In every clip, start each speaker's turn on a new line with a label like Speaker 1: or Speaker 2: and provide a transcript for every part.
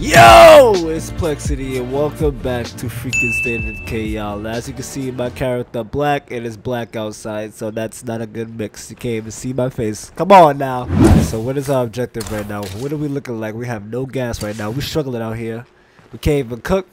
Speaker 1: Yo, it's Plexiety and welcome back to freaking State of Decay, y'all. As you can see, my character black and it's black outside, so that's not a good mix. You can't even see my face. Come on now. So what is our objective right now? What are we looking like? We have no gas right now. We're struggling out here. We can't even cook,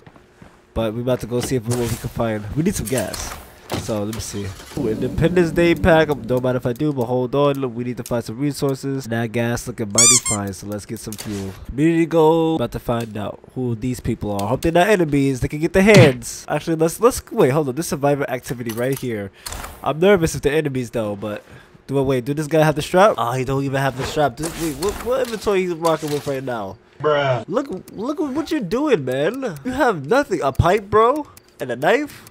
Speaker 1: but we're about to go see if what we can find. We need some gas. So let me see. Ooh, Independence Day pack. Um, don't mind if I do, but hold on. We need to find some resources. That gas looking mighty fine, so let's get some fuel. Community goal. About to find out who these people are. Hope they're not enemies. They can get their hands. Actually, let's let's wait. Hold on. This survivor activity right here. I'm nervous if they're enemies though, but. Do I wait? Do this guy have the strap? Oh, he don't even have the strap. This, wait, what, what inventory he's rocking with right now?
Speaker 2: Bruh.
Speaker 1: Look, look what you're doing, man. You have nothing. A pipe, bro, and a knife.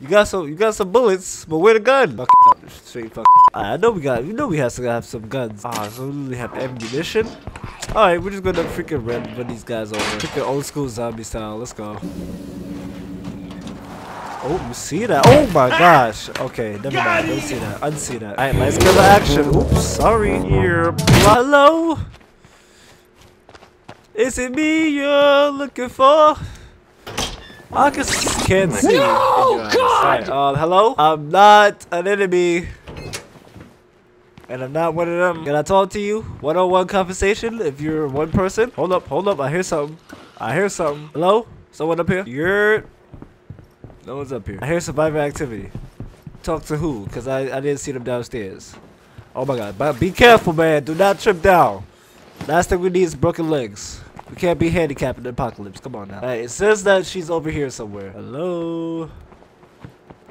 Speaker 1: You got some, you got some bullets, but where the gun? Fuck up, straight fuck. I know we got, you know we have to have some guns. Ah, so we have ammunition. All right, we're just gonna freaking run, run these guys over. Freaking old school zombie style. Let's go. Oh, you see that? Oh my gosh. Okay, never mind. Don't see that. Unsee that. Alright, let's get the action. Oops, sorry. Here. Hello? Is it me you're looking for? I just can't see.
Speaker 2: No, God!
Speaker 1: Um, hello? I'm not an enemy. And I'm not one of them. Can I talk to you? One-on-one conversation if you're one person? Hold up, hold up. I hear something. I hear something. Hello? Someone up here? You're... No one's up here. I hear survivor activity. Talk to who? Because I, I didn't see them downstairs. Oh my god. But be careful, man. Do not trip down. Last thing we need is broken legs. We can't be handicapped in the apocalypse. Come on now. Alright, it says that she's over here somewhere. Hello?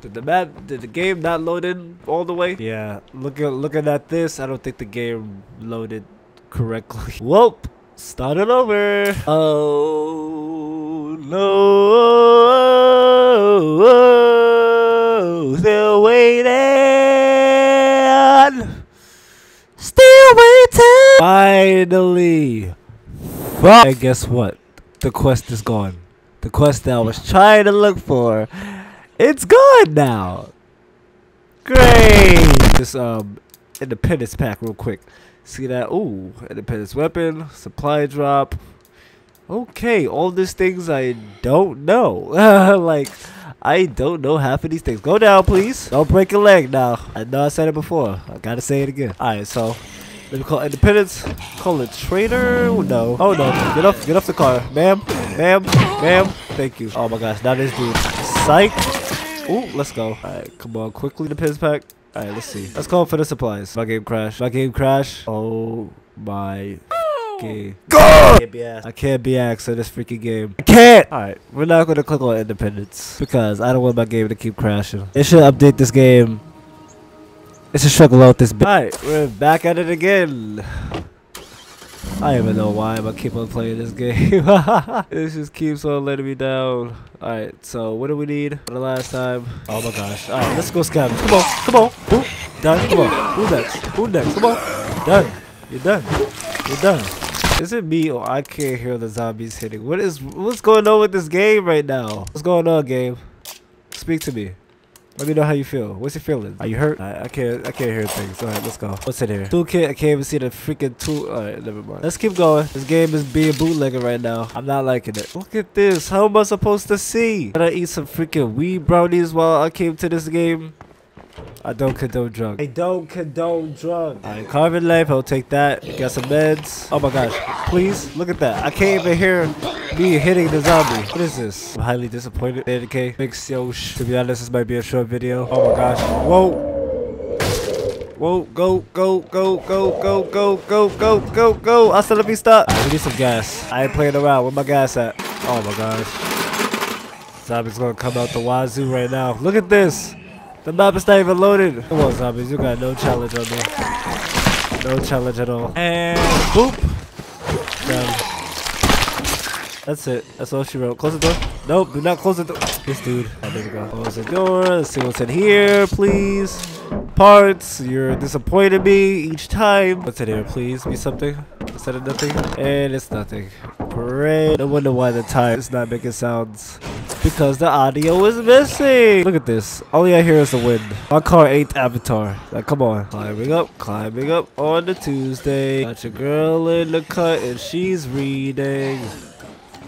Speaker 1: Did the map, did the game not load in all the way? Yeah, looking looking at this, I don't think the game loaded correctly. Whoop! Start it over. Oh no! Still waiting. Still waiting. Finally. Fuck. And guess what? The quest is gone. The quest that I was trying to look for, it's gone now. Great. This um independence pack real quick. See that? Ooh, independence weapon, supply drop. Okay, all these things I don't know. like, I don't know half of these things. Go down, please. Don't break a leg now. I know I said it before. I gotta say it again. Alright, so let me call independence. Call it trader. No. Oh no. Get off get off the car. Ma'am. Ma'am. Ma'am. Thank you. Oh my gosh. Now this dude. Psych. Ooh, let's go. Alright, come on. Quickly the pins pack. Alright, let's see. Let's call for the supplies. My game crash. My game crash. Oh my game. I can't be asked. I can't be asked in this freaking game. I can't! Alright, we're not gonna click on independence. Because I don't want my game to keep crashing. It should update this game it's a struggle out this bit. Alright, we're back at it again. I don't even know why I'm keep on playing this game. this just keeps on letting me down. Alright, so what do we need for the last time? Oh my gosh. Alright, let's go scavenge. Come on, come on. Who? Done. Come on. Who next? Who next? Come on. Done. You're done. You're done. Is it me or I can't hear the zombies hitting? What is what's going on with this game right now? What's going on, game? Speak to me. Let me know how you feel. What's your feeling? Are you hurt? I, I can't I can't hear things. Alright, let's go. What's in here? Toolkit. I can't even see the freaking tool. Alright, never mind. Let's keep going. This game is being bootlegger right now. I'm not liking it. Look at this. How am I supposed to see? Did I eat some freaking weed brownies while I came to this game? I don't condone drugs. I don't condone drugs. Alright, Carving Life, I'll take that. Got some meds. Oh my gosh. Please, look at that. I can't even hear me hitting the zombie. What is this? I'm highly disappointed. Okay, big Yosh. To be honest, this might be a short video. Oh my gosh. Whoa. Whoa, go, go, go, go, go, go, go, go, go, go. Hasta la vista. Right, we need some gas. I ain't playing around. Where my gas at? Oh my gosh. Zombie's gonna come out the wazoo right now. Look at this. The map is not even loaded. Come on, zombies. You got no challenge on me. No challenge at all. And boop. That's it. That's all she wrote. Close the door. Nope, do not close the door. This dude. There we go. Close the door. Let's see what's in here, please. Parts. You're disappointing me each time. What's in here, please? Be something. Instead of nothing. And it's nothing. Great. No wonder why the time is not making sounds. Because the audio is missing. Look at this. All I hear is the wind. My car ain't Avatar. Like, come on. Climbing up, climbing up on the Tuesday. Got your girl in the cut and she's reading.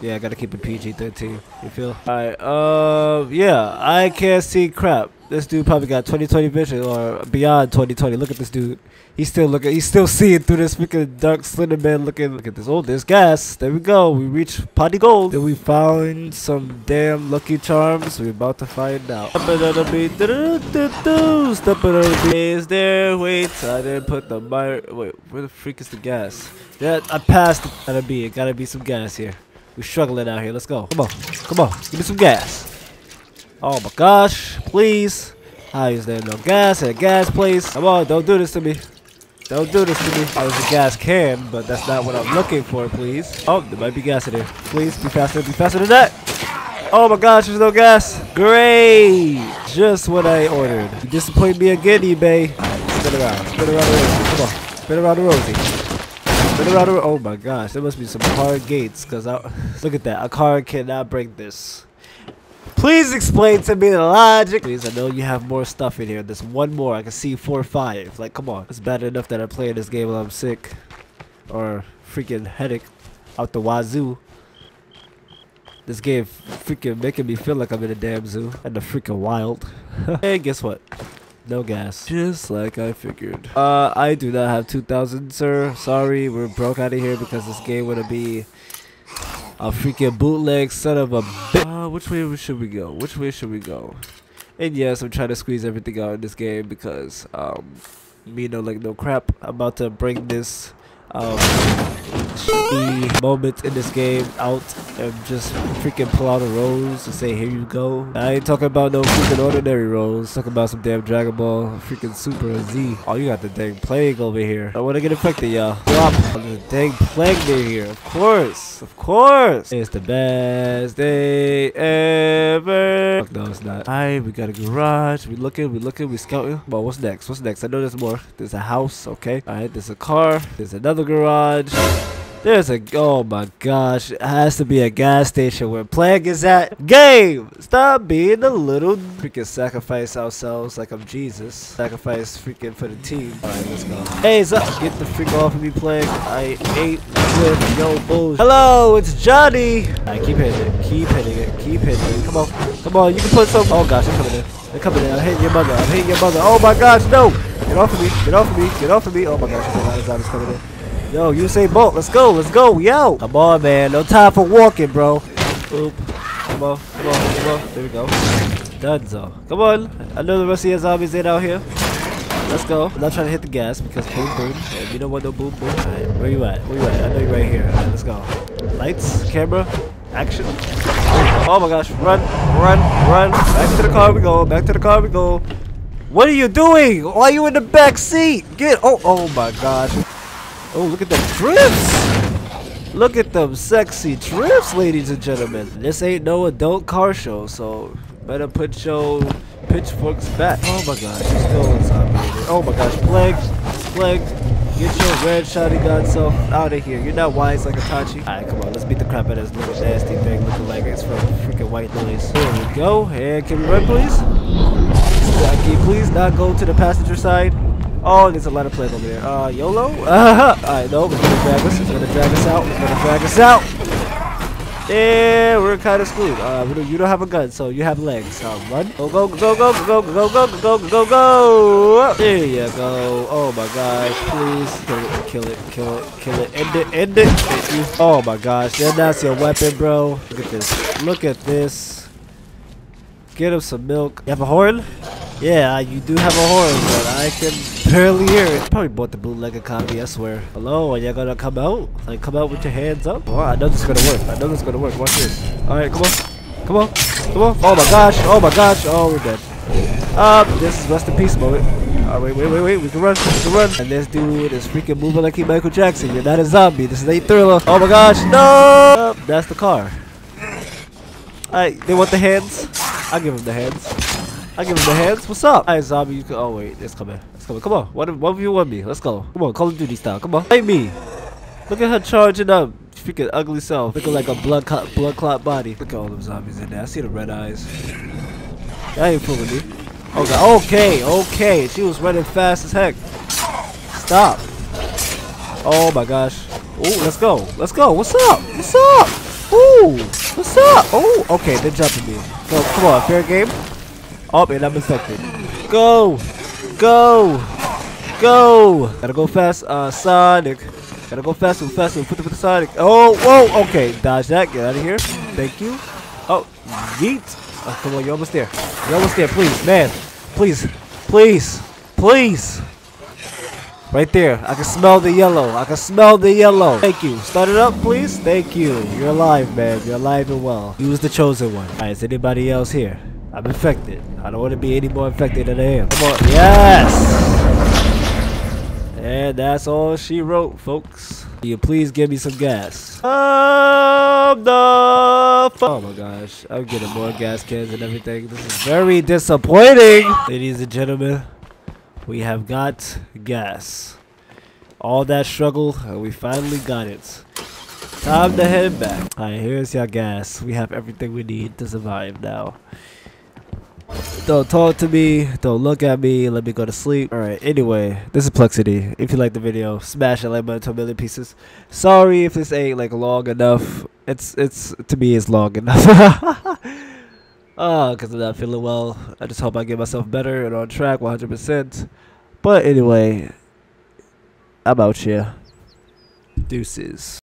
Speaker 1: Yeah, I gotta keep it PG-13. You feel? Alright, um, yeah, I can't see crap. This dude probably got 2020 vision or beyond 2020. Look at this dude. He's still looking. He's still seeing through this freaking dark slender man looking. Look at this. Oh, there's gas. There we go. We reached potty gold. Then we found some damn lucky charms. We're about to find out. Is there? Wait, I didn't put the mire. Wait, where the freak is the gas? Yeah, I passed. Gotta be. It gotta be some gas here. We're struggling out here. Let's go. Come on. Come on. Give me some gas. Oh my gosh. Please. How is there no gas at gas place? Come on. Don't do this to me. Don't do this to me. I was a gas can, but that's not what I'm looking for, please. Oh, there might be gas in there. Please, be faster, be faster than that. Oh my gosh, there's no gas. Great. Just what I ordered. You disappoint me again, eBay. Spin around. Spin around the. Come on. Spin around the rosy. Oh my gosh, there must be some hard gates, because. Look at that. A car cannot break this. Please explain to me the logic. Please, I know you have more stuff in here. There's one more. I can see four five. Like, come on. It's bad enough that I'm playing this game while I'm sick. Or freaking headache out the wazoo. This game freaking making me feel like I'm in a damn zoo. And the freaking wild. hey, guess what? No gas. Just like I figured. Uh, I do not have 2,000, sir. Sorry, we're broke out of here because this game would be a freaking bootleg son of a bitch. Uh, which way should we go? Which way should we go? And yes, I'm trying to squeeze everything out in this game because, um, me know like no crap. I'm about to bring this, um, shitty moments in this game out and just freaking pull out a rose and say, here you go. I ain't talking about no freaking ordinary rose. Talking about some damn Dragon Ball freaking Super Z. Oh, you got the dang plague over here. I want to get infected, y'all. Drop the dang plague near here. Of course. Of course. It's the best day ever. Fuck, no, it's not. Alright, we got a garage. We looking, we looking, we scouting. But what's next? What's next? I know there's more. There's a house, okay. Alright, there's a car. There's another garage. There's a oh my gosh, it has to be a gas station where Plague is at. Game! Stop being a little freaking sacrifice ourselves like I'm Jesus. Sacrifice freaking for the team. Alright, let's go. Hey, up. Get the freak off of me, Plague. I ain't with yo bull. Hello, it's Johnny! Alright, keep hitting it. Keep hitting it. Keep hitting it. Come on. Come on, you can put some Oh gosh, they're coming in. They're coming in. I'm hitting your mother. I'm hitting your mother. Oh my gosh, no! Get off of me. Get off of me. Get off of me. Oh my gosh, zombies coming in. Yo, Usain Bolt, let's go, let's go, yo. Come on, man, no time for walking, bro. Oop. Come on, come on, come on. There we go. Dunzo. Come on. I know the rest of your zombies ain't out here. Let's go. I'm not trying to hit the gas because boom, boom. And you don't want no boom, boom. Alright, where you at? Where you at? I know you're right here. Alright, let's go. Lights, camera, action. Oh my gosh, run, run, run. Back to the car we go. Back to the car we go. What are you doing? Why are you in the back seat? Get, oh, oh my gosh. Oh, look at them drifts! Look at them sexy drifts, ladies and gentlemen. This ain't no adult car show, so better put your pitchforks back. Oh my gosh, you're still inside. Oh my gosh, Plague, Plague, get your red shotty gun self out of here. You're not wise like Itachi. Alright, come on, let's beat the crap out of this little nasty thing looking like it's from freaking white noise. Here we go, and can we run please? You please not go to the passenger side? Oh, there's a lot of plague over there. Uh, YOLO? Uh, Alright, no, it's gonna drag us. It's gonna drag us out. It's gonna drag us out. Yeah, we're kind of screwed. Uh, you don't have a gun, so you have legs. Uh, run. Go, go, go, go, go, go, go, go, go, go, go. There you go. Oh my gosh, please. Kill it, kill it, kill it, kill it. End it, end it. Thank you. Oh my gosh, then that's your weapon, bro. Look at this. Look at this. Get him some milk. You have a horn? Yeah, you do have a horn, but I can it. Probably bought the bootlegger copy, I swear. Hello, are you gonna come out? Like, come out with your hands up? Oh, I know this is gonna work. I know this is gonna work. Watch this. Alright, come on. Come on. Come on. Oh my gosh. Oh my gosh. Oh, we're dead. Um, this is rest in peace moment. Alright, wait, wait, wait, wait. We can run. We can run. And this dude is freaking moving like he Michael Jackson. You're not a zombie. This is a thriller. Oh my gosh. No! That's the car. Alright, they want the hands? I'll give them the hands. I give him the hands. What's up? Hi, zombie. You can, oh, wait. It's coming. It's coming. Come on. One of you want me. Let's go. Come on. Call of Duty style. Come on. Fight me. Look at her charging up. Freaking ugly self. Looking like a blood clot, blood clot body. Look at all them zombies in there. I see the red eyes. That ain't fooling me. Oh, God. Okay. Okay. She was running fast as heck. Stop. Oh, my gosh. Oh, let's go. Let's go. What's up? What's up? Ooh, Oh, what's up? Oh, okay, they're jumping me. Go, come on, fair game. Oh, and I'm infected. Go, go, go. Gotta go fast, uh, Sonic. Gotta go faster, faster. Put the, put the Sonic. Oh, whoa, okay. Dodge that. Get out of here. Thank you. Oh, yeet. Oh, come on, you're almost there. You're almost there, please, man. Please, please, please. Right there. I can smell the yellow. I can smell the yellow. Thank you. Start it up, please. Thank you. You're alive, man. You're alive and well. Was the chosen one. Alright, is anybody else here? I'm infected. I don't want to be any more infected than I am. Come on. Yes! And that's all she wrote, folks. Can you please give me some gas? Um, the oh my gosh. I'm getting more gas cans and everything. This is very disappointing. Ladies and gentlemen, we have got gas. All that struggle, and we finally got it. Time to head back. Alright, here's your gas. We have everything we need to survive now. Don't talk to me. Don't look at me. Let me go to sleep. Alright, anyway, this is Plexiety. If you like the video, smash that like button to a million pieces. Sorry if this ain't like long enough. It's, it's, to me, it's long enough. Uh, because I'm not feeling well. I just hope I get myself better and on track 100%. But anyway, I'm out here. Deuces.